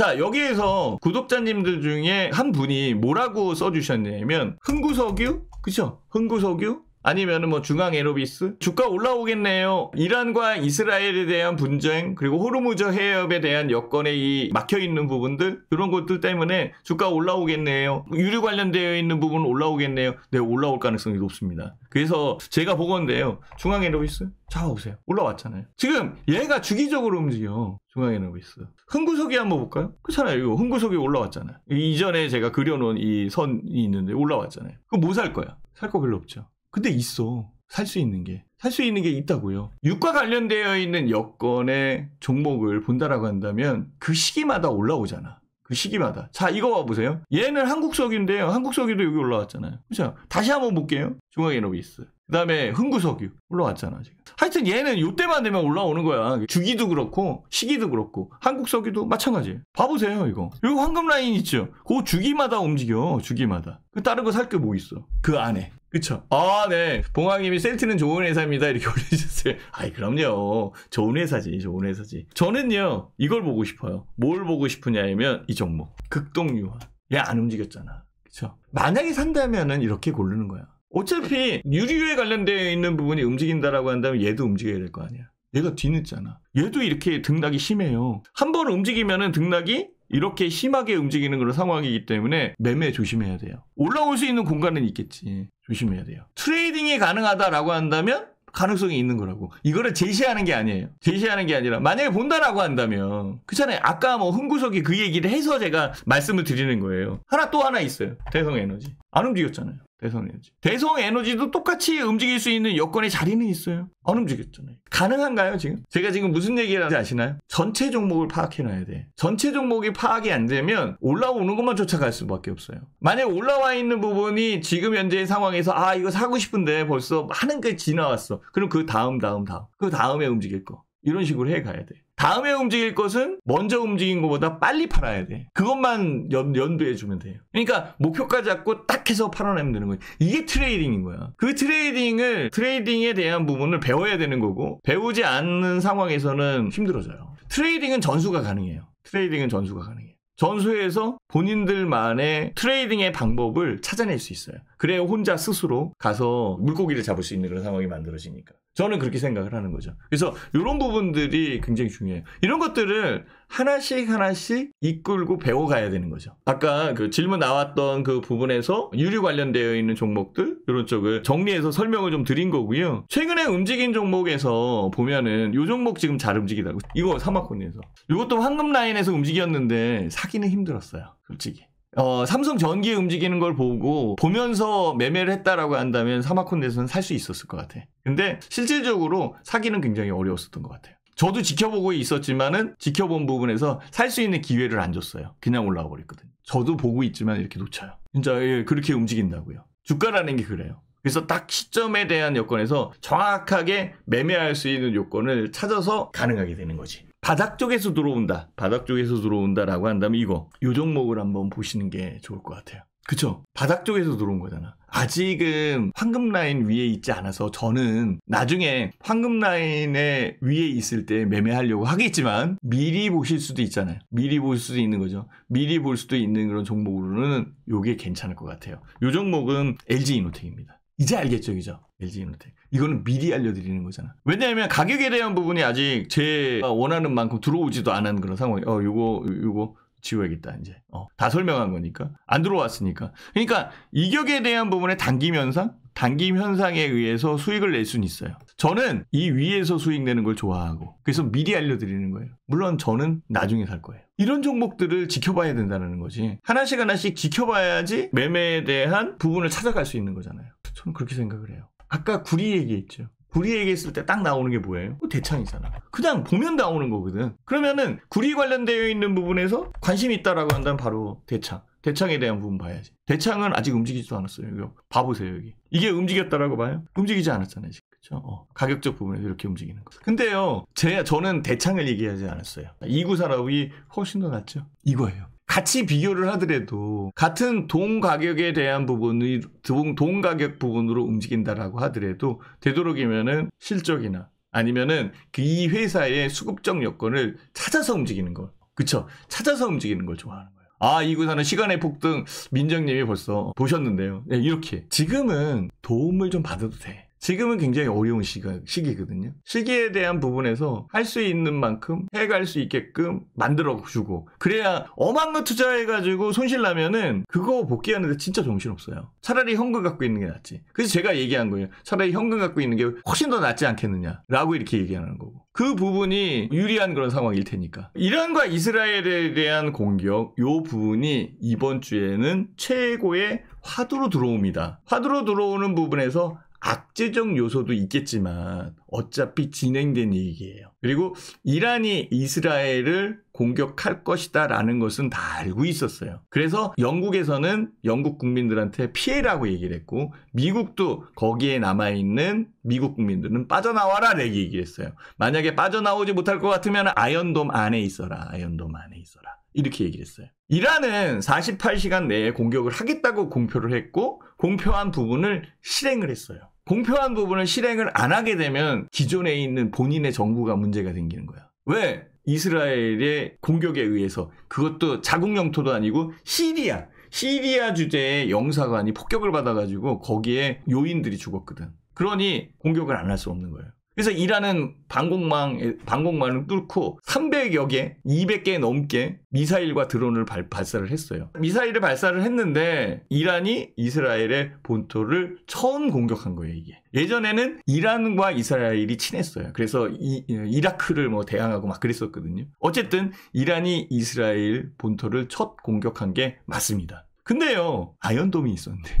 자, 여기에서 구독자님들 중에 한 분이 뭐라고 써주셨냐면, 흥구석유? 그쵸? 흥구석유? 아니면은 뭐 중앙 에너비스 주가 올라오겠네요. 이란과 이스라엘에 대한 분쟁 그리고 호르무즈 해협에 대한 여건에 이 막혀 있는 부분들 이런 것들 때문에 주가 올라오겠네요. 유류 관련되어 있는 부분 올라오겠네요. 네 올라올 가능성이 높습니다. 그래서 제가 보건데요. 중앙 에너비스 잡아보세요. 올라왔잖아요. 지금 얘가 주기적으로 움직여. 중앙 에너비스. 흥구석이 한번 볼까요? 그렇잖아요. 이거 흥구석이 올라왔잖아요. 이전에 제가 그려놓은 이 선이 있는데 올라왔잖아요. 그럼 뭐살 거야? 살 거 별로 없죠. 근데 있어. 살 수 있는 게. 살 수 있는 게 있다고요. 유가 관련되어 있는 여건의 종목을 본다라고 한다면 그 시기마다 올라오잖아. 그 시기마다. 자, 이거 봐보세요. 얘는 한국석유인데요. 한국석유도 여기 올라왔잖아요. 그죠? 다시 한번 볼게요. 중앙에너비스. 그 다음에 흥구석유. 올라왔잖아, 지금. 하여튼 얘는 이때만 되면 올라오는 거야. 주기도 그렇고, 시기도 그렇고, 한국 석유도 마찬가지예요. 봐보세요, 이거. 이거 황금 라인 있죠? 그 주기마다 움직여, 주기마다. 그 다른 거 살 게 뭐 있어? 그 안에. 그쵸? 아, 네. 봉황님이 센트는 좋은 회사입니다. 이렇게 올려주셨어요. 아이, 그럼요. 좋은 회사지, 좋은 회사지. 저는요, 이걸 보고 싶어요. 뭘 보고 싶으냐면, 이 종목. 극동유화. 얘 안 움직였잖아. 그쵸? 만약에 산다면은 이렇게 고르는 거야. 어차피 유류에 관련되어 있는 부분이 움직인다라고 한다면 얘도 움직여야 될 거 아니야. 얘가 뒤늦잖아. 얘도 이렇게 등락이 심해요. 한 번 움직이면은 등락이 이렇게 심하게 움직이는 그런 상황이기 때문에 매매 조심해야 돼요. 올라올 수 있는 공간은 있겠지. 조심해야 돼요. trading이 가능하다라고 한다면 가능성이 있는 거라고. 이거를 제시하는 게 아니에요. 제시하는 게 아니라 만약에 본다라고 한다면 그렇잖아요. 아까 뭐 흥구석이 그 얘기를 해서 제가 말씀을 드리는 거예요. 하나 또 하나 있어요. 대성 에너지. 안 움직였잖아요. 대성 에너지. 대성 에너지도 똑같이 움직일 수 있는 여건의 자리는 있어요. 안 움직였잖아요. 가능한가요, 지금? 제가 지금 무슨 얘기를 하는지 아시나요? 전체 종목을 파악해놔야 돼. 전체 종목이 파악이 안 되면 올라오는 것만 쫓아갈 수밖에 없어요. 만약 올라와 있는 부분이 지금 현재 상황에서 아, 이거 사고 싶은데 벌써 하는 게 지나왔어. 그럼 그 다음, 다음, 다음. 그 다음에 움직일 거. 이런 식으로 해 가야 돼. 다음에 움직일 것은 먼저 움직인 것보다 빨리 팔아야 돼. 그것만 염, 염두해 주면 돼요. 그러니까 목표가 잡고 딱 해서 팔아내면 되는 거예요. 이게 trading인 거야. 그 trading을 trading에 대한 부분을 배워야 되는 거고 배우지 않는 상황에서는 힘들어져요. trading은 전수가 가능해요. trading은 전수가 가능해요. 전수에서 본인들만의 trading의 방법을 찾아낼 수 있어요. 그래야 혼자 스스로 가서 물고기를 잡을 수 있는 그런 상황이 만들어지니까. 저는 그렇게 생각을 하는 거죠. 그래서 이런 부분들이 굉장히 중요해요. 이런 것들을 하나씩 하나씩 이끌고 배워가야 되는 거죠. 아까 그 질문 나왔던 그 부분에서 유류 관련되어 있는 종목들 이런 쪽을 정리해서 설명을 좀 드린 거고요. 최근에 움직인 종목에서 보면은 이 종목 지금 잘 움직이다고. 이거 사마콘에서. 이것도 황금 라인에서 움직였는데 사기는 힘들었어요. 솔직히. 어, 삼성 전기에 움직이는 걸 보고 보면서 매매를 했다라고 한다면 사마콘에서는 살 수 있었을 것 같아. 근데 실질적으로 사기는 굉장히 어려웠었던 것 같아요. 저도 지켜보고 있었지만은 지켜본 부분에서 살 수 있는 기회를 안 줬어요. 그냥 올라와 버렸거든요. 저도 보고 있지만 이렇게 놓쳐요. 진짜 예, 그렇게 움직인다고요. 주가라는 게 그래요. 그래서 딱 시점에 대한 여건에서 정확하게 매매할 수 있는 요건을 찾아서 가능하게 되는 거지. 바닥 쪽에서 들어온다. 바닥 쪽에서 들어온다라고 한다면 이거 요 종목을 한번 보시는 게 좋을 것 같아요. 그쵸? 바닥 쪽에서 들어온 거잖아. 아직은 황금 라인 위에 있지 않아서 저는 나중에 황금 라인에 위에 있을 때 매매하려고 하겠지만 미리 보실 수도 있잖아요. 미리 볼 수도 있는 거죠. 미리 볼 수도 있는 그런 종목으로는 요게 괜찮을 것 같아요. 요 종목은 LG 이노텍입니다. 이제 알겠죠, 그죠? LG 이노텍. 이거는 미리 알려드리는 거잖아. 왜냐하면 가격에 대한 부분이 아직 제가 원하는 만큼 들어오지도 않은 그런 상황이, 어, 요거, 요거 지워야겠다, 이제. 어, 다 설명한 거니까. 안 들어왔으니까. 그러니까 이격에 대한 부분에 단기 현상? 단기 현상에 의해서 수익을 낼 수는 있어요. 저는 이 위에서 수익 내는 걸 좋아하고 그래서 미리 알려드리는 거예요. 물론 저는 나중에 살 거예요. 이런 종목들을 지켜봐야 된다는 거지. 하나씩 하나씩 지켜봐야지 매매에 대한 부분을 찾아갈 수 있는 거잖아요. 저는 그렇게 생각을 해요. 아까 구리 얘기했죠. 구리 얘기했을 때 딱 나오는 게 뭐예요? 대창이잖아. 그냥 보면 나오는 거거든. 그러면은 구리 관련되어 있는 부분에서 관심이 있다라고 한다면 바로 대창. 대창에 대한 부분 봐야지. 대창은 아직 움직이지도 않았어요. 이거 봐보세요 여기. 이게 움직였다라고 봐요? 움직이지 않았잖아요 지금. 그렇죠? 어, 가격적 부분에서 이렇게 움직이는 거. 근데요, 제 저는 대창을 얘기하지 않았어요. 이구 산업이 훨씬 더 낫죠. 이거예요. 같이 비교를 하더라도 같은 동 가격에 대한 부분이 동, 동 가격 부분으로 움직인다라고 하더라도 되도록이면은 실적이나 아니면은 그 이 회사의 수급적 여건을 찾아서 움직이는 거. 그쵸? 찾아서 움직이는 걸 좋아하는 거예요. 아, 이 구사는 시간의 폭등 민정님이 벌써 보셨는데요. 네, 이렇게. 지금은 도움을 좀 받아도 돼. 지금은 굉장히 어려운 시가, 시기거든요. 시기에 대한 부분에서 할 수 있는 만큼 해갈 수 있게끔 만들어주고 그래야 엄한 거 투자해가지고 손실 나면은 그거 복귀하는데 진짜 정신없어요. 차라리 현금 갖고 있는 게 낫지. 그래서 제가 얘기한 거예요. 차라리 현금 갖고 있는 게 훨씬 더 낫지 않겠느냐 라고 이렇게 얘기하는 거고 그 부분이 유리한 그런 상황일 테니까 이란과 이스라엘에 대한 공격 요 부분이 이번 주에는 최고의 화두로 들어옵니다. 화두로 들어오는 부분에서 악재적 요소도 있겠지만 어차피 진행된 얘기예요. 그리고 이란이 이스라엘을 공격할 것이다 라는 것은 다 알고 있었어요. 그래서 영국에서는 영국 국민들한테 피해라고 얘기를 했고 미국도 거기에 남아있는 미국 국민들은 빠져나와라 라고 얘기를 했어요. 만약에 빠져나오지 못할 것 같으면 아이언돔 안에 있어라. 아이언돔 안에 있어라. 이렇게 얘기를 했어요. 이란은 48시간 내에 공격을 하겠다고 공표를 했고 공표한 부분을 실행을 했어요. 공표한 부분을 실행을 안 하게 되면 기존에 있는 본인의 정부가 문제가 생기는 거야. 왜? 이스라엘의 공격에 의해서 그것도 자국 영토도 아니고 시리아 시리아 주재의 영사관이 폭격을 받아가지고 거기에 요인들이 죽었거든. 그러니 공격을 안 할 수 없는 거예요. 그래서 이란은 방공망, 방공망을 뚫고 300여 개, 200개 넘게 미사일과 드론을 발, 발사를 했어어요 미사일을 발사를 했는데 이란이 이스라엘의 본토를 처음 공격한 거예요, 이게. 예전에는 이란과 이스라엘이 친했어요. 그래서 이, 이라크를 뭐 대항하고 막 그랬었거든요. 어쨌든 이란이 이스라엘 본토를 첫 공격한 게 맞습니다. 근데요, 아이언돔이 있었는데.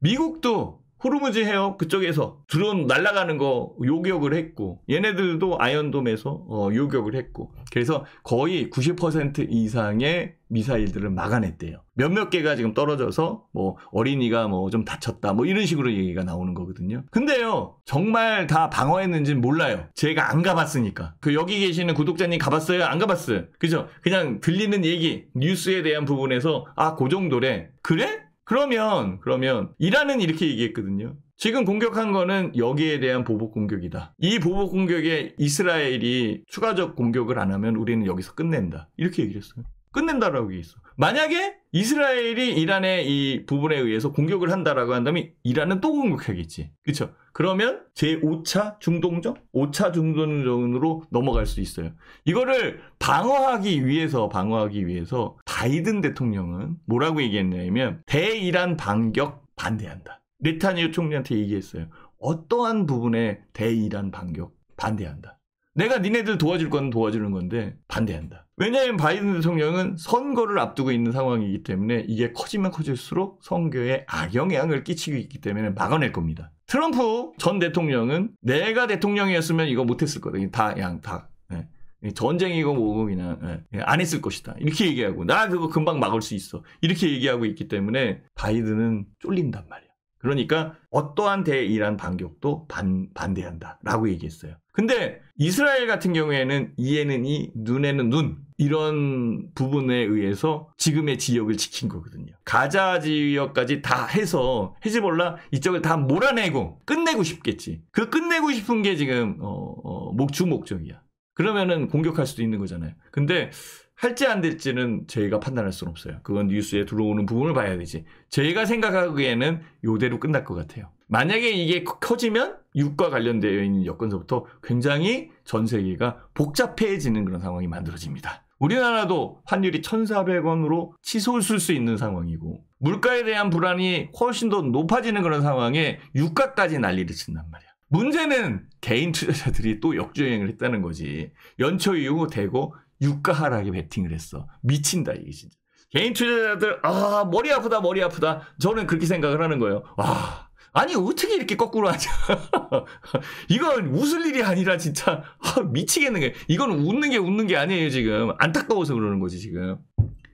미국도 호르무즈 해협 그쪽에서 드론 날아가는 거 요격을 했고 얘네들도 아이언돔에서 어, 요격을 했고 그래서 거의 90% 이상의 미사일들을 막아냈대요. 몇몇 개가 지금 떨어져서 뭐 어린이가 뭐 좀 다쳤다 뭐 이런 식으로 얘기가 나오는 거거든요. 근데요 정말 다 방어했는지는 몰라요. 제가 안 가봤으니까. 그 여기 계시는 구독자님 가봤어요? 안 가봤어요? 그죠? 그냥 들리는 얘기 뉴스에 대한 부분에서 아 그 정도래. 그래? 그러면 그러면 이란은 이렇게 얘기했거든요. 지금 공격한 거는 여기에 대한 보복 공격이다. 이 보복 공격에 이스라엘이 추가적 공격을 안 하면 우리는 여기서 끝낸다. 이렇게 얘기를 했어요. 끝낸다라고 얘기했어. 만약에 이스라엘이 이란의 이 부분에 의해서 공격을 한다라고 한다면 이란은 또 공격하겠지. 그렇죠? 그러면 제5차 중동전? 5차 중동전으로 넘어갈 수 있어요. 이거를 방어하기 위해서 방어하기 위해서 바이든 대통령은 뭐라고 얘기했냐면 대이란 반격 반대한다. 네타니오 총리한테 얘기했어요. 어떠한 부분에 대이란 반격 반대한다. 내가 니네들 도와줄 건 도와주는 건데 반대한다. 왜냐하면 바이든 대통령은 선거를 앞두고 있는 상황이기 때문에 이게 커지면 커질수록 선거에 악영향을 끼치고 있기 때문에 막아낼 겁니다. 트럼프 전 대통령은 내가 대통령이었으면 이거 못했을 거다. 다 그냥 다 네. 전쟁이고 뭐고 그냥 네. 안 했을 것이다. 이렇게 얘기하고 나 그거 금방 막을 수 있어. 이렇게 얘기하고 있기 때문에 바이든은 쫄린단 말이야. 그러니까 어떠한 대이란 반격도 반, 반대한다. 라고 얘기했어요. 근데 이스라엘 같은 경우에는 이에는 이, 눈에는 눈. 이런 부분에 의해서 지금의 지역을 지킨 거거든요. 가자 지역까지 다 해서 헤즈볼라 이쪽을 다 몰아내고 끝내고 싶겠지. 그 끝내고 싶은 게 지금 어, 어, 목주 목적이야. 그러면은 공격할 수도 있는 거잖아요. 근데 할지 안 될지는 저희가 판단할 수는 없어요. 그건 뉴스에 들어오는 부분을 봐야 되지. 저희가 생각하기에는 요대로 끝날 것 같아요. 만약에 이게 커지면 육과 관련되어 있는 여건서부터 굉장히 전 세계가 복잡해지는 그런 상황이 만들어집니다. 우리나라도 환율이 1,400원으로 치솟을 수 있는 상황이고 물가에 대한 불안이 훨씬 더 높아지는 그런 상황에 유가까지 난리를 친단 말이야. 문제는 개인 투자자들이 또 역주행을 했다는 거지. 연초 이후 되고 유가 하락에 베팅을 했어. 미친다 이게 진짜. 개인 투자자들 아 머리 아프다 머리 아프다. 저는 그렇게 생각을 하는 거예요. 와 아니 어떻게 이렇게 거꾸로 하냐. 이건 웃을 일이 아니라 진짜 아, 미치겠는 게 이건 웃는 게 웃는 게 아니에요 지금 안타까워서 그러는 거지 지금.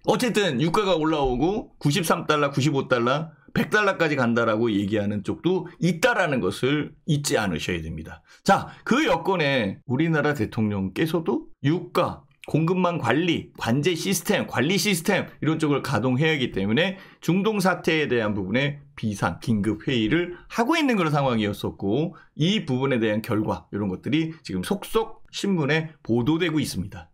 어쨌든 유가가 올라오고 93달러, 95달러, 100달러까지 간다라고 얘기하는 쪽도 있다라는 것을 잊지 않으셔야 됩니다. 자, 그 여건에 우리나라 대통령께서도 유가, 공급망 관리, 관제 시스템, 관리 시스템 이런 쪽을 가동해야 하기 때문에 중동 사태에 대한 부분에 비상 긴급 회의를 하고 있는 그런 상황이었었고 이 부분에 대한 결과 이런 것들이 지금 속속 신문에 보도되고 있습니다.